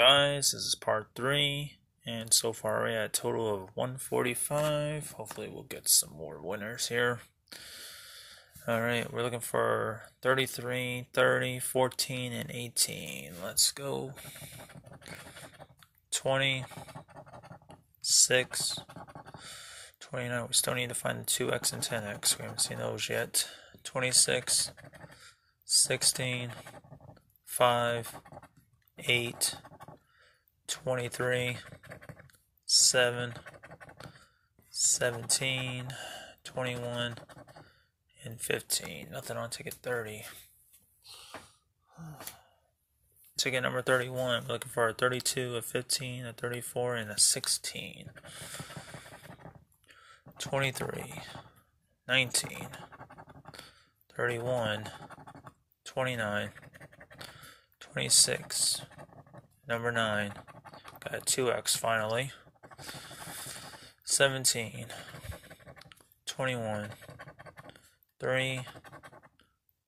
guys? This is part three, and so far we're at a total of 145. Hopefully, we'll get some more winners here. Alright, we're looking for 33, 30, 14, and 18. Let's go. 20, 6, 29. We still need to find the 2x and 10x. We haven't seen those yet. 26, 16, 5, 8, 23, 7, 17, 21, and 15. Nothing on ticket 30. Ticket number 31. We're looking for a 32, a 15, a 34, and a 16. 23, 19, 31, 29, 26, number 9, got a 2x finally, 17, 21, 3,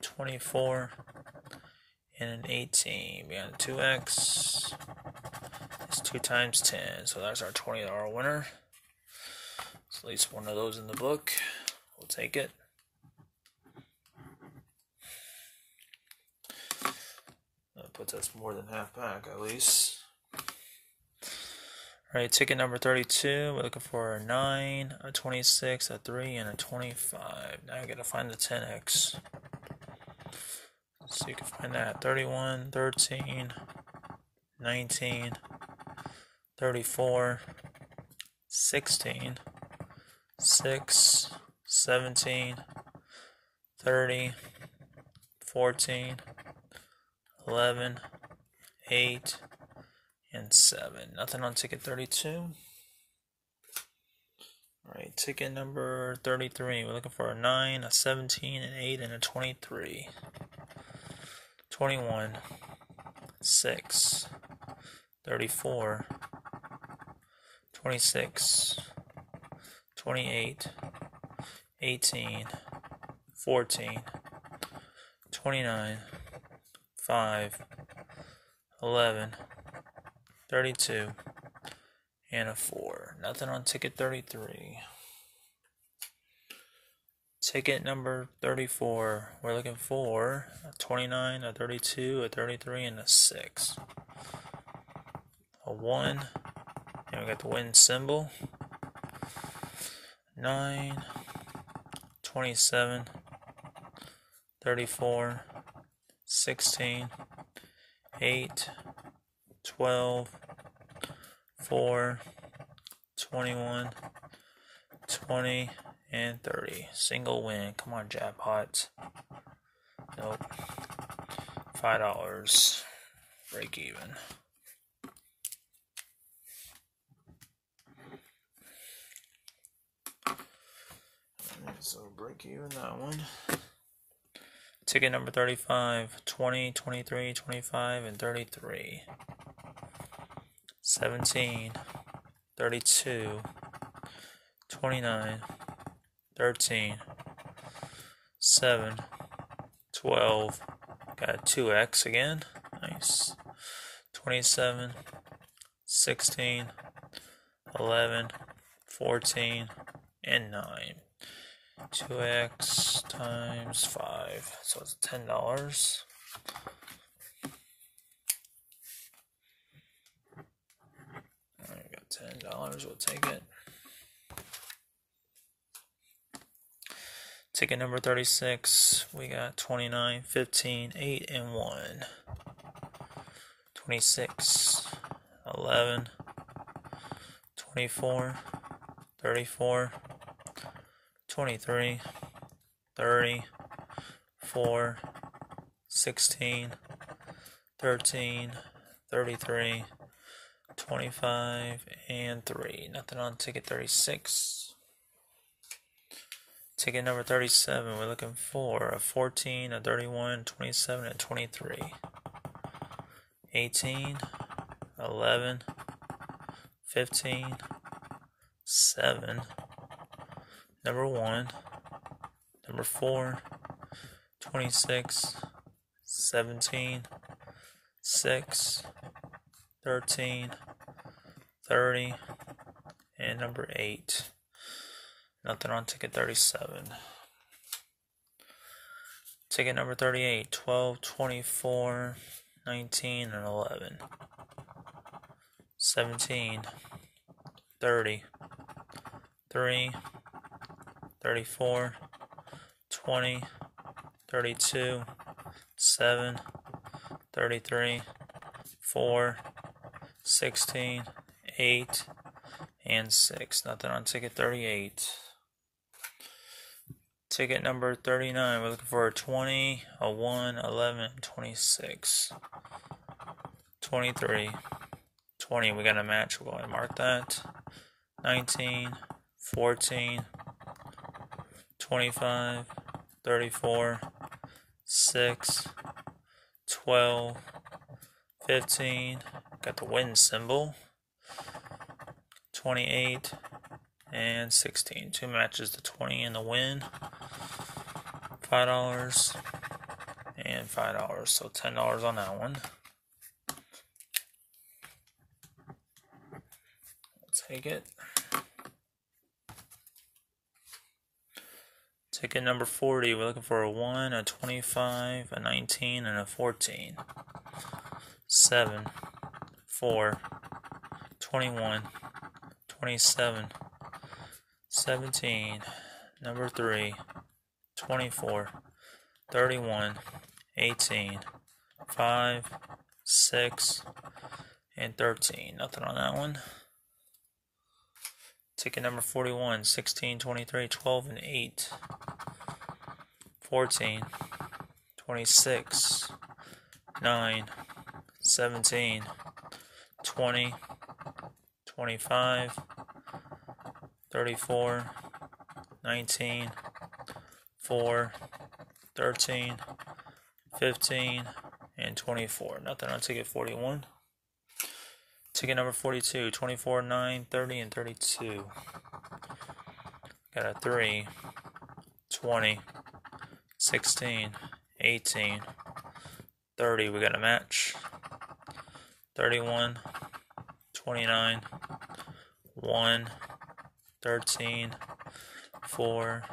24, and an 18. We got a 2x. It's 2 times 10, so that's our $20 winner. So at least one of those in the book. We'll take it. That puts us more than half back at least. Alright, ticket number 32. We're looking for a 9, a 26, a 3, and a 25. Now I gotta find the 10x. So you can find that 31, 13, 19, 34, 16, 6, 17, 30, 14, 11, 8, and 7. Nothing on ticket 32. Alright, ticket number 33. We're looking for a 9, a 17, an 8, and a 23. 21, 6, 34, 26, 28, 18, 14, 29, 5, 11, 32, and a 4. Nothing on ticket 33. Ticket number 34. We're looking for a 29, a 32, a 33, and a 6. A 1. And we got the win symbol. 9, 27, 34, 16, 8, 12, 4, 21, 20, and 30. Single win. Come on, jackpot. Nope. $5. Break even. So break even that one. Ticket number 35, 20, 23, 25, and 33. 17, 32, 29, 13, 7, 12, got 2x again, nice, 27, 16, 11, 14, and 9. 2x times 5, so it's $10. Got $10, we'll take it. Ticket number 36, we got 29, 15, 8, and 1. 26, 11, 24, 34, 23, 30, 4, 16, 13, 33, 25, and 3. Nothing on ticket 36. Ticket number 37, we're looking for a 14, a 31, 27, and 23. 18, 11, 15, 7, number 1, number 4, 26, 17, 6, 13, 30, and number 8. Nothing on ticket 37. Ticket number 38, 12, 24, 19, and 11. 17, 30, 3, 34, 20, 32, 7, 33, 4, 16, 8, and 6. Nothing on ticket 38. Ticket number 39, we're looking for a 20, a 1, 11, 26, 23, 20. We got a match. We're going to mark that. 19, 14, 25, 34, 6, 12, 15, got the win symbol, 28, and 16. Two matches, the 20 and the win. $5 and $5, so $10 on that one. take it. Ticket number 40, we're looking for a 1, a 25, a 19, and a 14. 7, 4, 21, 27, 17, number 3, 24, 31, 18, 5, 6, and 13. Nothing on that one. Ticket number 41, 16, 23, 12, and 8. 14, 26, 9, 17, 20, 25, 34, 19, 4, 13, 15, and 24. Nothing on ticket 41. Ticket number 42, 24, 9, 30, and 32. Got a 3, 20, 16, 18, 30. We got a match. 31, 29, 1, 13, 4,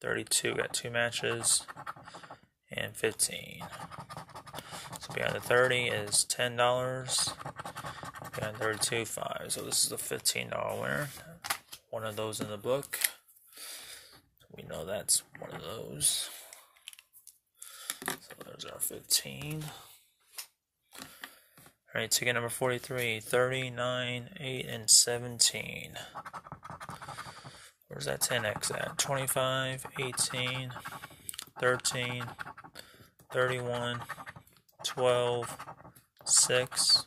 32. Got two matches. And 15. So behind the 30 is $10. Behind 32, 5. So this is a $15 winner. One of those in the book. We know that's one of those. So there's our 15. Alright, ticket number 43, 39, 8, and 17. Where's that 10x at? 25, 18, 13, 31, 12, 6,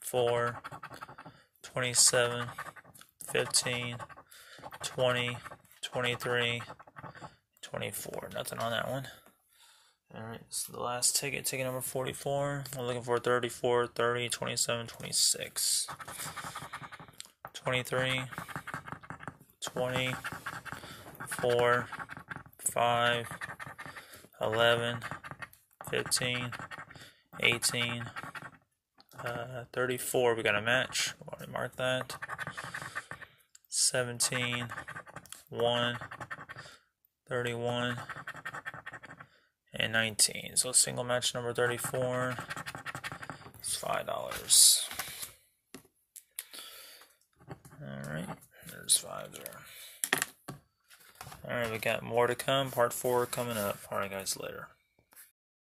4, 27, 15, 20, 23, 24. Nothing on that one. Alright, so the last ticket, ticket number 44. We're looking for 34, 30, 27, 26, 23, 20, 4, 5, 11, 15, 18, uh, 34. We got a match. Mark that. 17, 1, 31, and 19. So single match number 34 is $5. Alright, 5 there. Alright, we got more to come. Part 4 coming up. Alright, guys, later.